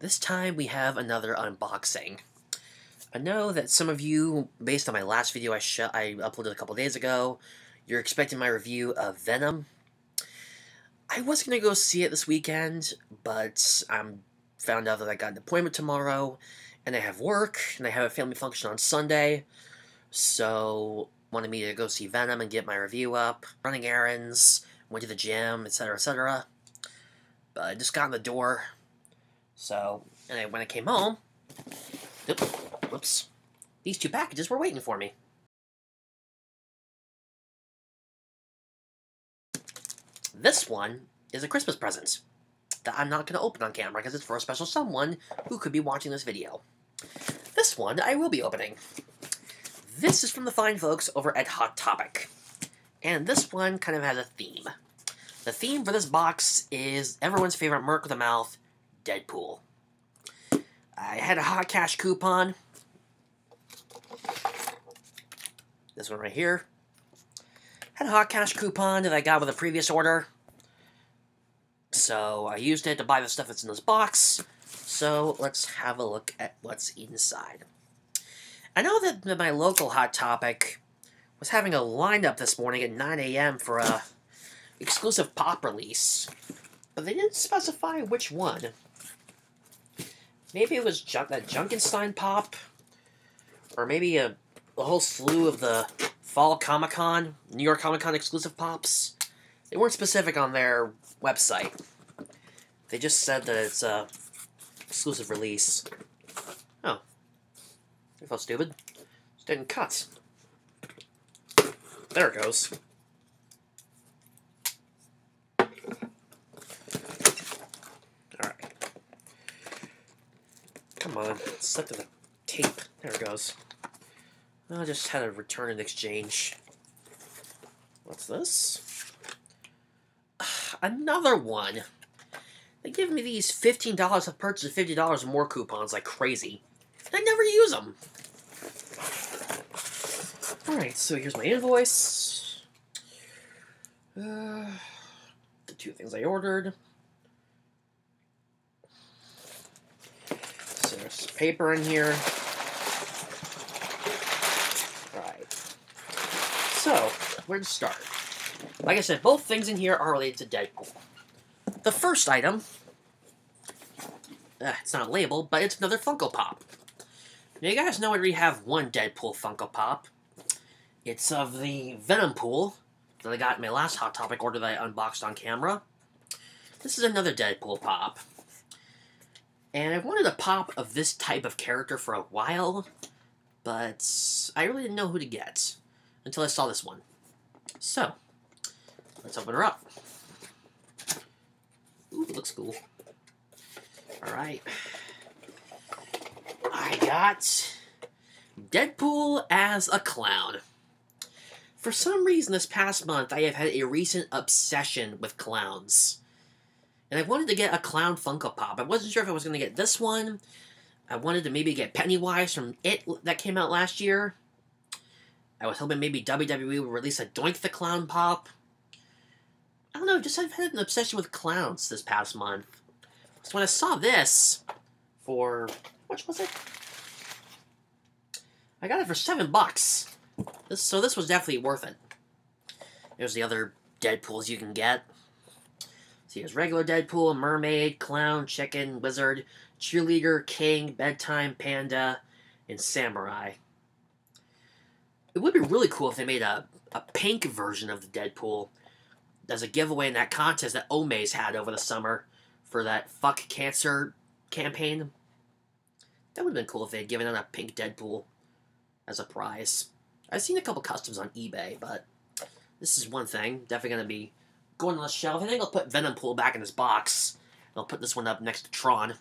This time we have another unboxing. I know that some of you, based on my last video I, I uploaded a couple days ago, you're expecting my review of Venom. I was going to go see it this weekend, but I found out that I got an appointment tomorrow, and I have work, and I have a family function on Sunday, so wanted me to go see Venom and get my review up, running errands, went to the gym, etc., etc. But I just got in the door, so, and when I came home, oops, whoops, these two packages were waiting for me. This one is a Christmas present that I'm not going to open on camera because it's for a special someone who could be watching this video. This one I will be opening. This is from the fine folks over at Hot Topic. And this one kind of has a theme. The theme for this box is everyone's favorite Merc with a Mouth, Deadpool. I had a hot cash coupon. This one right here. Had a hot cash coupon that I got with a previous order. So I used it to buy the stuff that's in this box. So let's have a look at what's inside. I know that my local Hot Topic was having a lineup this morning at 9 a.m. for a exclusive pop release, but they didn't specify which one. Maybe it was Jun that Junkenstein pop, or maybe a, a whole slew of the Fall Comic Con, New York Comic Con exclusive pops. They weren't specific on their website. They just said that it's a exclusive release. Oh, I felt stupid. Just didn't cut. There it goes. Alright. Come on, stuck to the tape. There it goes. I just had a return and exchange. What's this? Another one! They give me these $15 of purchase $50 more coupons like crazy. I never use them. Alright, so here's my invoice. Uh, the two things I ordered. There's paper in here. Alright. So, where to start? Like I said, both things in here are related to Deadpool. The first item, uh, it's not a label, but it's another Funko Pop. Now, you guys know I already have one Deadpool Funko Pop. It's of the Venom Pool that I got in my last Hot Topic order that I unboxed on camera. This is another Deadpool Pop. And I've wanted a pop of this type of character for a while, but I really didn't know who to get until I saw this one. So, let's open her up. Ooh, looks cool. Alright. I got Deadpool as a clown. For some reason this past month, I have had a recent obsession with clowns. And I wanted to get a clown Funko Pop. I wasn't sure if I was going to get this one. I wanted to maybe get Pennywise from It that came out last year. I was hoping maybe WWE would release a Doink the Clown Pop. I don't know, just I've had an obsession with clowns this past month. So when I saw this for much was it? I got it for seven bucks. This, so this was definitely worth it. There's the other Deadpools you can get. See, there's regular Deadpool, mermaid, clown, chicken, wizard, cheerleader, king, bedtime, panda, and samurai. It would be really cool if they made a, a pink version of the Deadpool as a giveaway in that contest that Omaze had over the summer for that Fuck Cancer campaign. That would have been cool if they had given out a pink Deadpool as a prize. I've seen a couple customs on eBay, but this is one thing. Definitely going to be going on the shelf. I think I'll put Venom Pool back in his box. I'll put this one up next to Tron.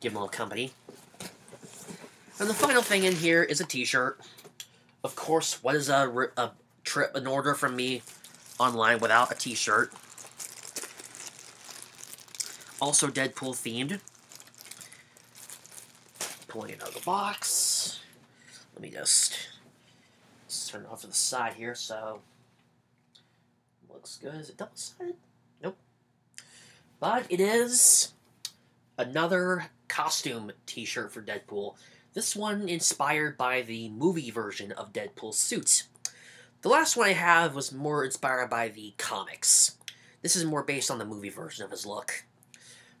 Give him a little company. And the final thing in here is a t-shirt. Of course, what is a, a trip, an order from me online without a t-shirt? Also Deadpool themed pulling it out of the box. Let me just, just turn it off to the side here so looks good. Is it double-sided? Nope. But it is another costume t-shirt for Deadpool. This one inspired by the movie version of Deadpool's suit. The last one I have was more inspired by the comics. This is more based on the movie version of his look.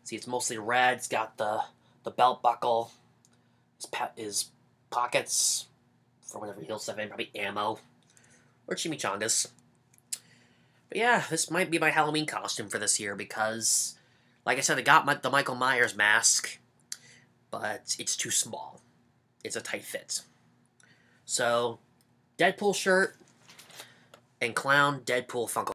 See, it's mostly red. It's got the the belt buckle, his, his pockets for whatever he'll stuff in, probably ammo or chimichangas. But yeah, this might be my Halloween costume for this year because, like I said, I got my, the Michael Myers mask, but it's too small. It's a tight fit. So, Deadpool shirt and clown Deadpool Funko